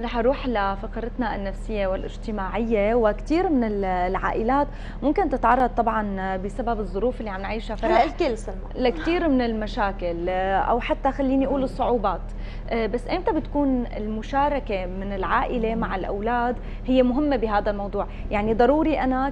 رح أروح لفقرتنا النفسية والاجتماعية وكثير من العائلات ممكن تتعرض طبعا بسبب الظروف اللي عم نعيشها. فرح الكل سلمى لكثير من المشاكل أو حتى خليني أقول الصعوبات. بس إمتى بتكون المشاركة من العائلة مع الأولاد هي مهمة بهذا الموضوع؟ يعني ضروري أنا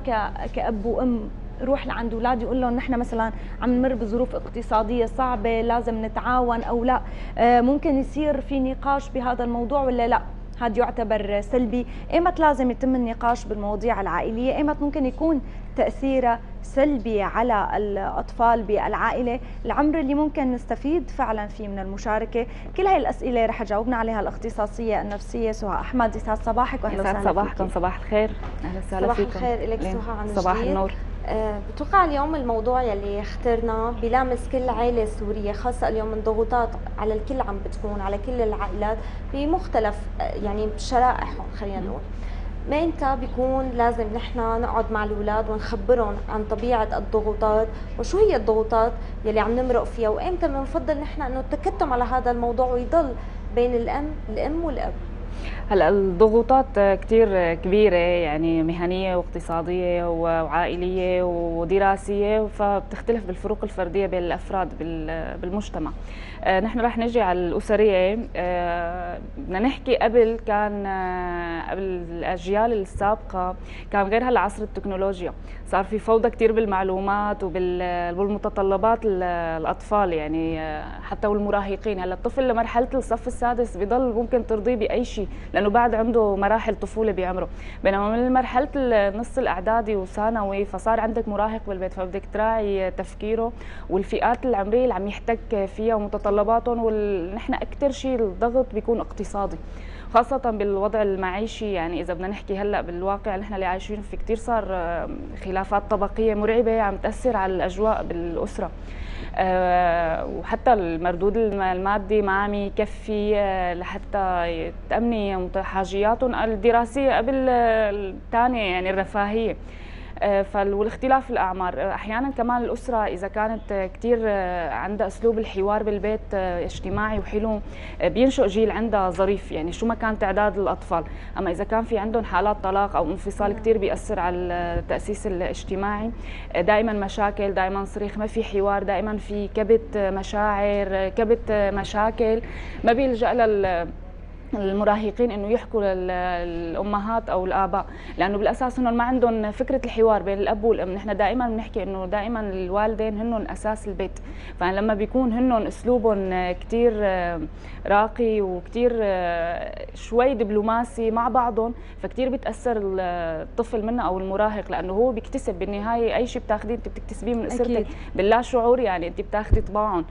كأب وأم روح لعند أولادي أقول لهم نحن مثلا عم نمر بظروف اقتصادية صعبة لازم نتعاون أو لا. ممكن يصير في نقاش بهذا الموضوع ولا لا؟ هذا يعتبر سلبي. إيمت لازم يتم النقاش بالمواضيع العائلية. إيمت ممكن يكون تاثيرها سلبي على الأطفال بالعائلة. العمر اللي ممكن نستفيد فعلا فيه من المشاركة. كل هاي الأسئلة رح تجاوبنا عليها الاختصاصية النفسية سهى أحمد. يسعد صباحك واهلا وسهلا صباحكم. صباح الخير. أهلا وسهلا فيكم. صباح الخير لك سهى عن صباح النور. بتوقع اليوم الموضوع يلي اخترناه بلامس كل عائلة سورية خاصة اليوم الضغوطات على الكل عم بتكون على كل العائلات بمختلف يعني شرائحهم خلينا نقول. ما انت بيكون لازم نحن نقعد مع الأولاد ونخبرهم عن طبيعة الضغوطات وشو هي الضغوطات يلي عم نمرق فيها؟ وإمتى بنفضل نحن إنه التكتم على هذا الموضوع ويضل بين الأم الأم والأب؟ هلا الضغوطات كثير كبيرة يعني مهنية واقتصادية وعائلية ودراسية فبتختلف بالفروق الفردية بين الأفراد بالمجتمع. آه، نحن رح نجي على الأسرية. آه، بدنا نحكي قبل كان آه، قبل الأجيال السابقة كان غير هلا عصر التكنولوجيا. صار في فوضى كثير بالمعلومات وبالمتطلبات الأطفال يعني حتى والمراهقين. هلا الطفل لمرحلة الصف السادس بضل ممكن ترضيه بأي شيء لأنه بعد عنده مراحل طفولة بعمره بينما من مرحلة النص الأعدادي وثانوي فصار عندك مراهق بالبيت فبدك تراعي تفكيره والفئات العمرية اللي عم يحتك فيها ومتطلباتهم ونحن أكثر شيء الضغط بيكون اقتصادي. خاصة بالوضع المعيشي يعني إذا بدنا نحكي هلأ بالواقع نحن اللي عايشين في كثير صار خلافات طبقية مرعبة عم تأثر على الأجواء بالأسرة. وحتى المردود المادي ما عم يكفي أه لحتى تأمني حاجياتهم الدراسية قبل الثانية يعني الرفاهية. آه، والاختلاف الأعمار. آه، أحيانا كمان الأسرة إذا كانت كثير آه، عندها أسلوب الحوار بالبيت اجتماعي وحلو بينشئ جيل عندها ظريف يعني شو ما كان تعداد الأطفال. أما إذا كان في عندهم حالات طلاق أو انفصال كثير بيأثر على التأسيس الاجتماعي. دائما مشاكل دائما صريخ ما في حوار دائما في كبت مشاعر كبت مشاكل. ما بيلجأ لل المراهقين إنه يحكوا للأمهات أو الآباء. لأنه بالأساس انهم ما عندهم فكرة الحوار بين الأب والأم. نحن دائما بنحكي إنه دائما الوالدين هن أساس البيت. فلما بيكون هن أسلوبهم كثير راقي وكثير شوي دبلوماسي مع بعضهم فكثير بتأثر الطفل منه أو المراهق. لأنه هو بيكتسب بالنهاية أي شيء بتاخذيه أنت بتكتسبيه من أسرتك باللا شعور يعني أنت بتاخذي طباعهم.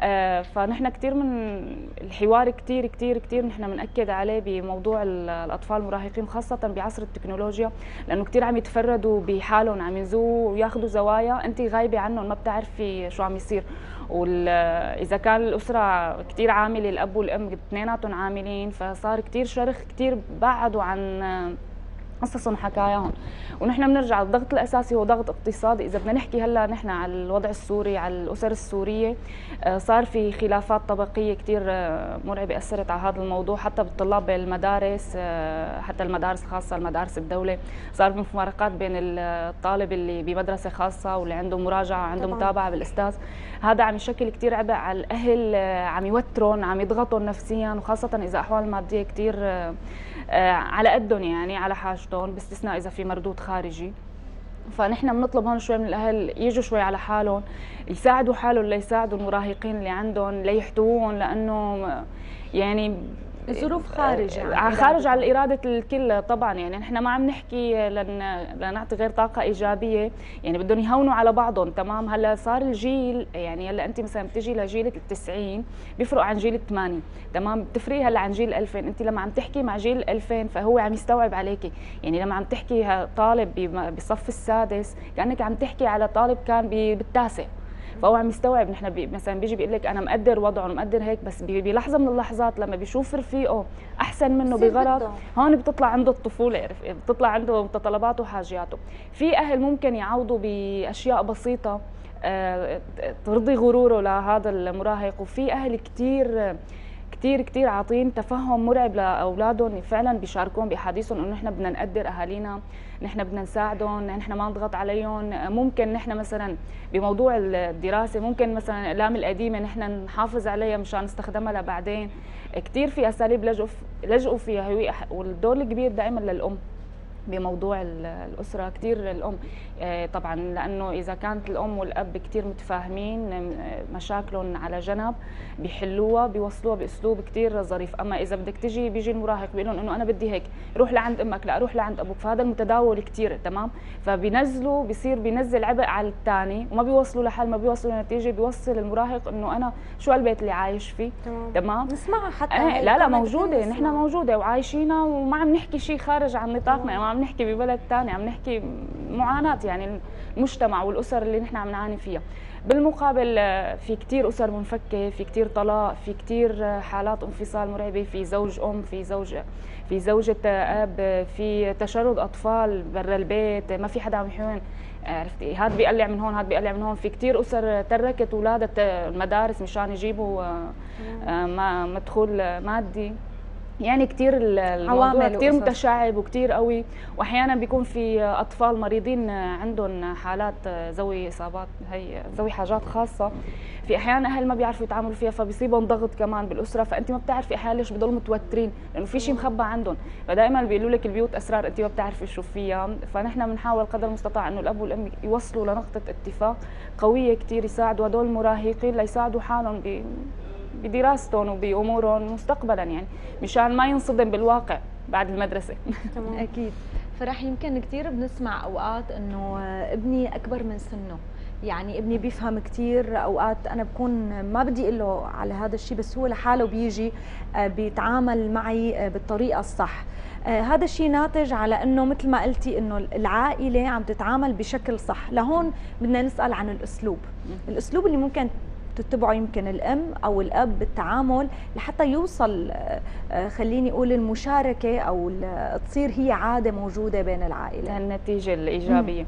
آه، فنحن كثير من الحوار كثير كثير كثير نحن بنأكد عليه بموضوع الأطفال المراهقين خاصة بعصر التكنولوجيا لأنه كثير عم يتفردوا بحالهم عم ينزوا وياخذوا زوايا أنت غايبة عنهم ما بتعرفي شو عم يصير. واذا كان الأسرة كثير عاملة الأب والأم اثنيناتهم عاملين فصار كثير شرخ كثير بعدوا عن قصصهم حكاياهم. ونحن بنرجع الضغط الأساسي هو ضغط اقتصادي. إذا بدنا نحكي هلأ نحن على الوضع السوري على الأسر السورية آه، صار في خلافات طبقية كثير آه، مرعبة أثرت على هذا الموضوع. حتى بالطلاب بالمدارس آه، حتى المدارس الخاصه المدارس الدولة. صار في مفارقات بين الطالب اللي بمدرسة خاصة واللي عنده مراجعة عنده. متابعة بالأستاذ. هذا عم يشكل كثير عبء على الأهل عم يوترهم عم يضغطهم نفسيا وخاصة إذا أحوال مادية كثير على قدهم يعني على حاجتهم باستثناء إذا في مردود خارجي. فنحن بنطلب هون شوي من الأهل يجوا شوي على حالهم يساعدوا حالهم ليساعدوا المراهقين اللي عندهم ليحتووهم لأنه يعني ظروف خارج يعني آه، خارج على إرادة الكل طبعا. يعني نحن ما عم نحكي لن لنعطي غير طاقة إيجابية. يعني بدهم يهونوا على بعضهم. تمام. هلأ صار الجيل يعني هلأ أنت مثلا بتجي لجيل التسعين بيفرق عن جيل الثمانين. تمام. بتفرقي هلأ عن جيل 2000 أنت لما عم تحكي مع جيل 2000 فهو عم يستوعب عليكي. يعني لما عم تحكي طالب بصف السادس كأنك عم تحكي على طالب كان بالتاسع. فهو عم يستوعب. نحن بي مثلا بيجي بيقول لك أنا مقدر وضعه مقدر هيك بس بلحظه من اللحظات لما بيشوف رفيقه أحسن منه بغلط هون بتطلع عنده الطفولة بتطلع عنده متطلباته وحاجياته. في أهل ممكن يعوضوا بأشياء بسيطة آه، ترضي غروره لهذا المراهق وفي أهل كثير كثير كثير عاطين تفهم مرعب لأولادهم فعلا بيشاركون بأحاديثهم إنه نحن بدنا نقدر أهالينا نحن بدنا نساعدهم نحن ما نضغط عليهم. ممكن نحن مثلا بموضوع الدراسة ممكن مثلا الأقلام القديمة نحن نحافظ عليها مشان نستخدمها لبعدين. كثير في أساليب لجؤوا لجؤوا فيها والدور الكبير دائما للأم. بموضوع الأسرة كثير الأم آه، طبعا لأنه إذا كانت الأم والأب كثير متفاهمين آه، مشاكلهم على جنب بيحلوها بيوصلوها بأسلوب كثير ظريف. أما إذا بدك تجي بيجي المراهق بيقول لهم إنه أنا بدي هيك روح لعند أمك لا روح لعند أبوك. فهذا المتداول كثير تمام؟ فبينزلوا بيصير بينزل عبء على الثاني وما بيوصلوا لحل ما بيوصلوا لنتيجة. بيوصل المراهق إنه أنا شو البيت اللي عايش فيه تمام, تمام؟ نسمعها حتى إيه لا لا موجودة نحن موجودة وعايشينها وما عم نحكي شيء خارج عن نطاقنا ما عم نحكي ببلد ثاني عم نحكي معاناة يعني المجتمع والأسر اللي نحن عم نعاني فيها. بالمقابل في كثير أسر منفكة في كثير طلاق في كثير حالات انفصال مرعبة في زوج أم في زوج في زوجة أب في تشرد أطفال برا البيت ما في حدا عم يحون. عرفتي؟ هذا بيقلع من هون هذا بيقلع من هون. في كثير أسر تركت اولادها المدارس مشان يجيبوا آه، مدخول مادي. يعني كثير الموضوع كثير متشعب وكثير قوي. وأحيانا بيكون في أطفال مريضين عندهم حالات ذوي إصابات هي ذوي حاجات خاصة. في أحيانا أهل ما بيعرفوا يتعاملوا فيها فبيصيبهم ضغط كمان بالأسرة. فأنت ما بتعرفي أحيانا ليش بضلوا متوترين لأنه في شيء مخبى عندهم. فدائما بيقولوا لك البيوت أسرار أنت ما بتعرفي شو فيها. فنحن بنحاول قدر المستطاع إنه الأب والأم يوصلوا لنقطة اتفاق قوية كثير يساعدوا هدول المراهقين ليساعدوا حالهم بدراستهم وبأمورهم مستقبلا يعني مشان ما ينصدم بالواقع بعد المدرسة. تمام. أكيد. فرح يمكن كثير بنسمع أوقات إنه ابني أكبر من سنه. يعني ابني بيفهم كثير أوقات أنا بكون ما بدي أقول له على هذا الشيء بس هو لحاله بيجي آه، بيتعامل معي آه، بالطريقة الصح. آه هذا الشيء ناتج على إنه مثل ما قلتي إنه العائلة عم تتعامل بشكل صح. لهون بدنا نسأل عن الأسلوب. الأسلوب اللي ممكن تتبعه يمكن الأم أو الأب بالتعامل لحتى يوصل آه، آه، خليني أقول المشاركة أو تصير هي عادة موجودة بين العائلة. النتيجة الإيجابية.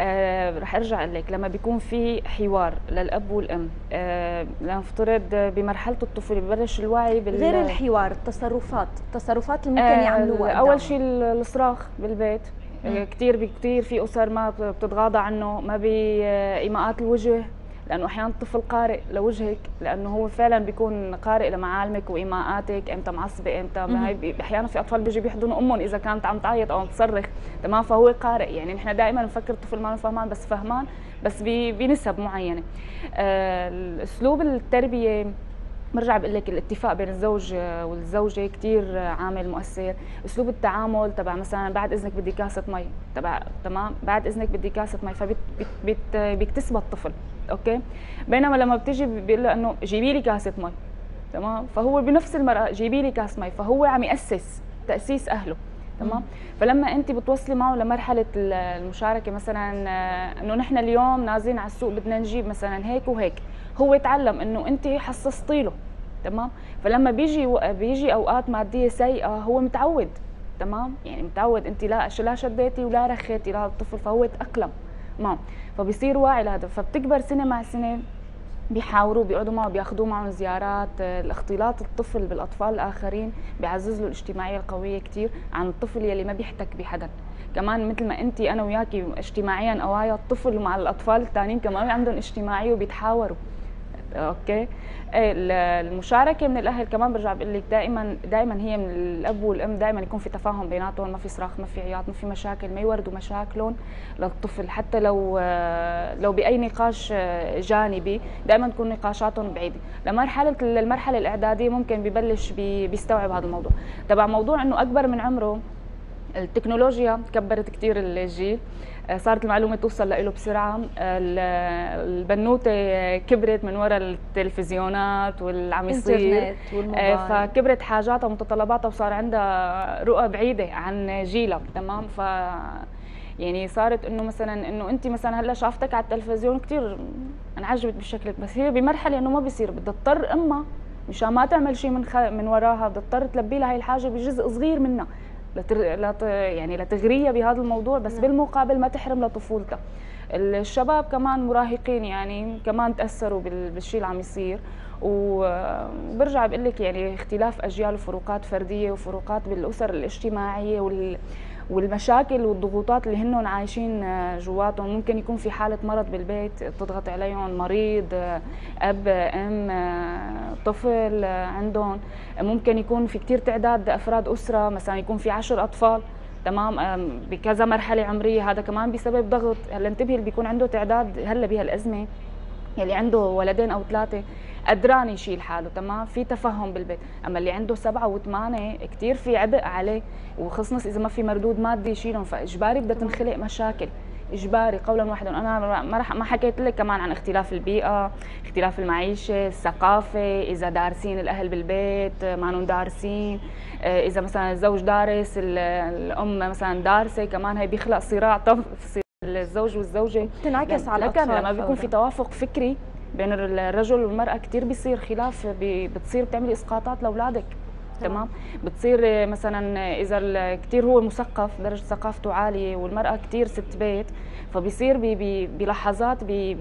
آه رح أرجع لك لما بيكون في حوار للأب والأم آه لنفترض بمرحلة الطفولة ببلش الوعي بال... غير الحوار التصرفات التصرفات اللي ممكن آه يعملوها أول شيء الصراخ بالبيت. كثير كثير في أسر ما بتتغاضى عنه ما بايماءات الوجه لأنه أحيانا الطفل قارئ لوجهك لأنه هو فعلا بيكون قارئ لمعالمك وإيماءاتك إمتى معصبة إمتى أحيانا في أطفال بيجي بيحضنوا أمهم إذا كانت عم تعيط أو عم تصرخ تمام؟ فهو قارئ. يعني نحن دائما نفكر الطفل ما فهمان بس فهمان بس بنسب معينة. آه اسلوب التربية برجع بقول لك الاتفاق بين الزوج والزوجة كثير عامل مؤثر. أسلوب التعامل تبع مثلا بعد إذنك بدي كاسة مي تبع تمام؟ بعد إذنك بدي كاسة مي فبيكتسبها الطفل. okay؟ بينما لما بتيجي بيقول له إنه جيبي لي كاسة مي تمام؟ فهو بنفس المرأة جيبي لي كاس مي فهو عم يأسس تأسيس أهله تمام؟ فلما انت بتوصلي معه لمرحلة المشاركة مثلا إنه نحن اليوم نازلين على السوق بدنا نجيب مثلا هيك وهيك هو يتعلم إنه أنت حصصتي له تمام؟ فلما بيجي بيجي أوقات مادية سيئة هو متعود تمام؟ يعني متعود أنت لا لا شديتي ولا رخيتي لهذا الطفل فهو تاقلم معه فبصير واعي لهذا. فبتكبر سنة مع سنة بيحاوروا بيقعدوا معه بياخذوه معه زيارات. الاختلاط الطفل بالأطفال الآخرين بيعزز له الاجتماعية القوية كثير عن الطفل يلي ما بيحتك بحدا. كمان مثل ما انت أنا وياكي اجتماعيا قوايا الطفل مع الأطفال الثانيين كمان عندهم اجتماعية وبيتحاوروا. أوكي. إيه، المشاركة من الأهل كمان برجع بقول لك دائما دائما هي من الأب والأم دائما يكون في تفاهم بيناتهم ما في صراخ ما في عياط ما في مشاكل ما يوردوا مشاكلهم للطفل. حتى لو لو بأي نقاش جانبي دائما تكون نقاشاتهم بعيدة. لمرحله المرحله الإعدادية ممكن ببلش بيستوعب هذا الموضوع. تبع موضوع إنه أكبر من عمره التكنولوجيا كبرت كثير الجيل آه، صارت المعلومة توصل له بسرعة. البنوتة كبرت من وراء التلفزيونات والعم يصير. آه، فكبرت حاجاتها ومتطلباتها وصار عندها رؤى بعيدة عن جيلها تمام؟ ف يعني صارت إنه مثلا إنه أنت مثلا هلأ شافتك على التلفزيون كثير انعجبت بشكلك بس هي بمرحلة إنه ما بيصير. بدها تضطر امها مشان ما تعمل شيء من خ... من وراها بدها تضطر تلبي لها هي الحاجة بجزء صغير منها. لت... يعني لتغريها بهذا الموضوع بس نعم. بالمقابل ما تحرم لطفولتها الشباب كمان مراهقين يعني كمان تأثروا بالشيء اللي عم يصير وبرجع بقول لك يعني اختلاف أجيال وفروقات فردية وفروقات بالأسر الاجتماعية وال والمشاكل والضغوطات اللي هن عايشين جواتهم. ممكن يكون في حالة مرض بالبيت تضغط عليهم مريض أب أم طفل عندهم. ممكن يكون في كتير تعداد أفراد أسرة مثلا يكون في عشر أطفال تمام؟ بكذا مرحلة عمرية. هذا كمان بسبب ضغط. هلا انتبهي اللي بيكون عنده تعداد هلأ بهالأزمة يلي عنده ولدين أو ثلاثة. قدران يشيل حاله تمام؟ في تفهم بالبيت. أما اللي عنده سبعة وثمانه كثير في عبء عليه وخصوصا إذا ما في مردود مادي يشيلهم. فإجباري بدها تنخلق مشاكل. إجباري قولا واحدا. أنا ما رح ما حكيت لك كمان عن اختلاف البيئة اختلاف المعيشة الثقافة إذا دارسين الأهل بالبيت ما دارسين. إذا مثلا الزوج دارس الأم مثلا دارسة كمان هي بيخلق صراع طف الزوج والزوجة. تنعكس على الأطفال لما بيكون في توافق فكري بين الرجل والمرأة كثير بيصير خلاف بتصير بتعملي إسقاطات لأولادك تمام. بتصير مثلا إذا كثير هو مثقف درجة ثقافته عالية والمرأة كثير ست بيت فبيصير بلحظات بي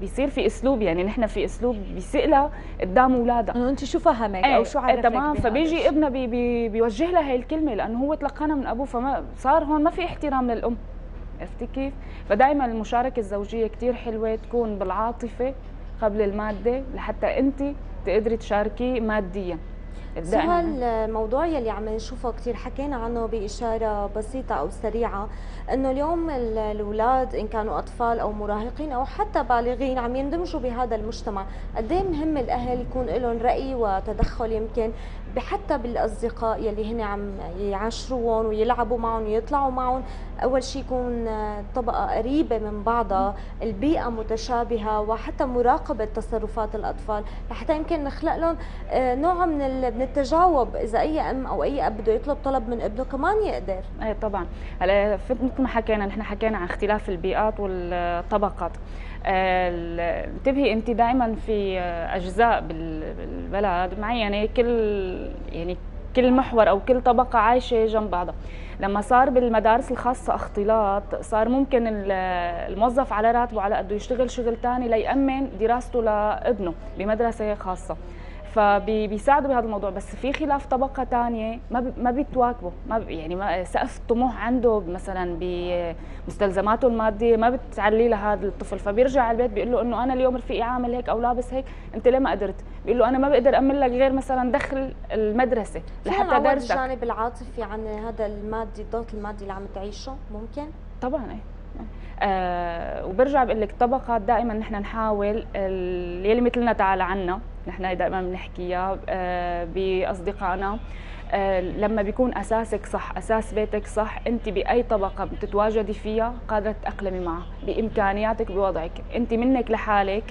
بيصير في أسلوب يعني نحن في أسلوب بيسئلها قدام أولادها. إنه أنت شو فهمك؟ أو شو عرفك تمام. فبيجي ابنها بي بي بيوجه لها هي الكلمة لأنه هو تلقانا من أبوه فما صار هون ما في احترام للأم. عرفتي كيف؟ فدائما المشاركة الزوجية كثير حلوة تكون بالعاطفة قبل المادة لحتى انت تقدري تشاركي ماديا. سؤال الموضوع يلي عم نشوفه كثير حكينا عنه بإشارة بسيطة أو سريعة إنه اليوم الأولاد إن كانوا أطفال أو مراهقين أو حتى بالغين عم يندمجوا بهذا المجتمع. قد إيه مهم الأهل يكون لهم رأي وتدخل يمكن حتى بالأصدقاء يلي هن عم يعاشروهم ويلعبوا معهم ويطلعوا معهم؟ أول شيء يكون طبقة قريبة من بعضها البيئة متشابهة وحتى مراقبة تصرفات الأطفال لحتى يمكن نخلق لهم آه، نوع من من التجاوب. إذا أي أم أو أي أب بده يطلب طلب من ابنه كمان يقدر. إيه طبعا. هلا مثل ما حكينا نحن حكينا عن اختلاف البيئات والطبقات. انتبهي انت دائما في أجزاء بالبلد معينة كل يعني كل محور أو كل طبقة عايشة جنب بعضها. لما صار بالمدارس الخاصة اختلاط صار ممكن الموظف على راتبه على قده يشتغل شغل ثاني ليأمن دراسته لابنه بمدرسة خاصة. فبيساعدوا بهذا الموضوع. بس في خلاف طبقة ثانية ما ما بيتواكبوا ما يعني ما سقف الطموح عنده مثلا بمستلزماته المادية ما بتعلي لهذا الطفل. فبيرجع على البيت بيقول له إنه أنا اليوم رفيقي عامل هيك أو لابس هيك أنت ليه ما قدرت؟ بيقول له أنا ما بقدر امن لك غير مثلا دخل المدرسة لحتى درسك. الجانب العاطفي عن هذا المادي الضغط المادي اللي عم تعيشه ممكن؟ طبعا إيه. آه وبرجع بقول لك طبقات دائما نحن نحاول اللي مثلنا تعالى عنا نحن دائما بنحكيها آه بأصدقائنا. آه لما بيكون أساسك صح أساس بيتك صح أنت بأي طبقة بتتواجدي فيها قادرة تتاقلمي معها بإمكانياتك بوضعك. أنت منك لحالك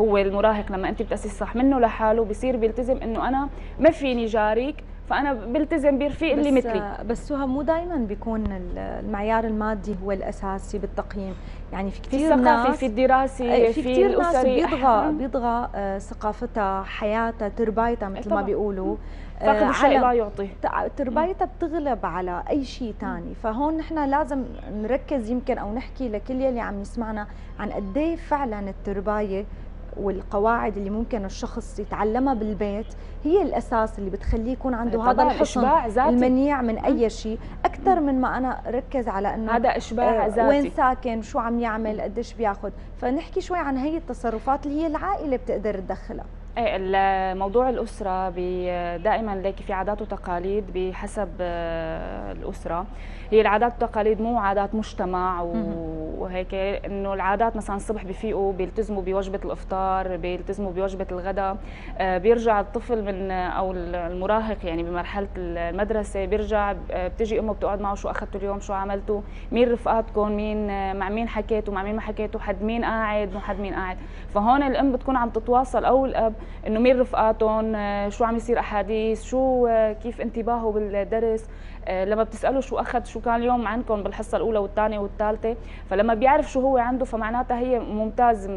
هو المراهق لما أنت بتاسسي صح منه لحاله بصير بيلتزم إنه أنا ما فيني جاريك فأنا بلتزم برفيق اللي مثلي. بس سهى مو دائما بيكون المعيار المادي هو الأساسي بالتقييم. يعني في كثير في ناس في الدراسي في, في كثير ناس بيطغى بيطغى آه، ثقافتها حياتها تربايتها مثل ما بيقولوا. فاقد آه، الشيء لا يعطي. تربايتها بتغلب على أي شيء ثاني فهون نحن لازم نركز يمكن أو نحكي لكل يلي عم يسمعنا عن قد إيه فعلا الترباية والقواعد اللي ممكن الشخص يتعلمها بالبيت هي الأساس اللي بتخليه يكون عنده هذا الحصن المنيع من أي شيء. أكثر من ما أنا ركز على إنه هذا إشباع آه ذاتي. وين ساكن شو عم يعمل قديش بياخذ فنحكي شوي عن هي التصرفات اللي هي العائلة بتقدر تدخلها. إيه موضوع الأسرة دائما لك في عادات وتقاليد بحسب آه، الأسرة. هي العادات والتقاليد مو عادات مجتمع وهيك إنه العادات مثلا الصبح بفيقوا بيلتزموا بوجبة الإفطار بيلتزموا بوجبة الغداء. آه، بيرجع الطفل من أو المراهق يعني بمرحلة المدرسة بيرجع آه، بتجي أمه بتقعد معه شو اخذتوا اليوم شو عملتوا مين رفقاتكم مين مع مين حكيتوا مع مين ما حكيتوا حد مين قاعد مو حد مين قاعد. فهون الأم بتكون عم تتواصل أو الاب إنه مين رفقاتهم آه، شو عم يصير أحاديث شو آه، كيف انتباهه بالدرس. آه، لما بتسأله شو أخذ شو كان اليوم عندكم بالحصة الأولى والثانية والثالثة فلما بيعرف شو هو عنده فمعناتها هي ممتاز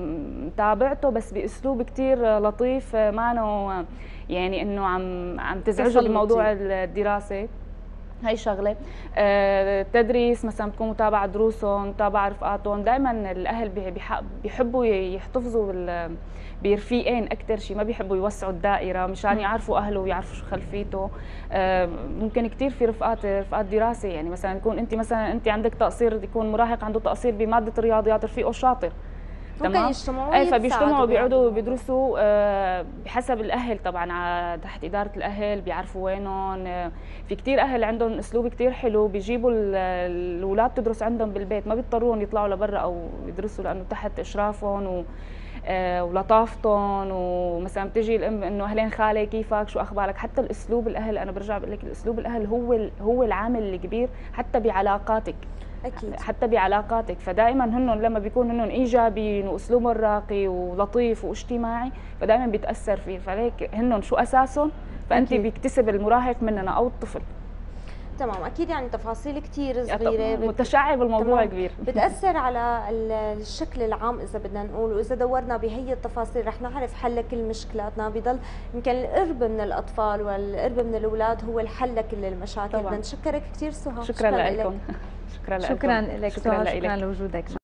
متابعته بس بأسلوب كثير لطيف ما يعني إنه عم عم تزعجه بموضوع الدراسة. هي شغلة. آه، التدريس مثلا بتكون متابعة دروسهم متابعة رفقاتهم. دائما الأهل بيحبوا يحتفظوا برفيقين أكثر شيء ما بيحبوا يوسعوا الدائرة مشان يعرفوا أهله ويعرفوا شو خلفيته. آه، ممكن كثير في رفقات رفقات دراسة يعني مثلا يكون أنت مثلا أنت عندك تقصير يكون مراهق عنده تقصير بمادة الرياضيات رفيقه شاطر. ممكن يجتمعوا اي فبيجتمعوا بيقعدوا بيدرسوا آه، بحسب الأهل طبعا تحت إدارة الأهل بيعرفوا وينهم آه، في كثير أهل عندهم أسلوب كثير حلو بيجيبوا الأولاد تدرس عندهم بالبيت ما بيضطروهم يطلعوا لبرا أو يدرسوا لأنه تحت إشرافهم و آه، ولطافتهم ومثلا بتجي الأم إنه أهلين خالي كيفك؟ شو أخبارك؟ حتى الأسلوب الأهل أنا برجع بقول لك الأسلوب الأهل هو هو العامل الكبير حتى بعلاقاتك. أكيد. حتى بعلاقاتك. فدائما هن لما بيكون هن ايجابيين واسلوبهم راقي ولطيف واجتماعي فدائما بيتأثر فيه. فليك هن شو أساسهم؟ فانت بيكتسب المراهق مننا أو الطفل. تمام أكيد يعني تفاصيل كثير صغيرة متشعب الموضوع كبير. بتأثر على الشكل العام إذا بدنا نقول وإذا دورنا بهي التفاصيل رح نعرف حل كل مشكلاتنا بضل يمكن القرب من الأطفال والقرب من الأولاد هو الحل لكل المشاكل. بدنا نشكرك كثير سهى. شكرا, شكرا لكم. شكرا لك شكرا لك. شكرا لوجودك.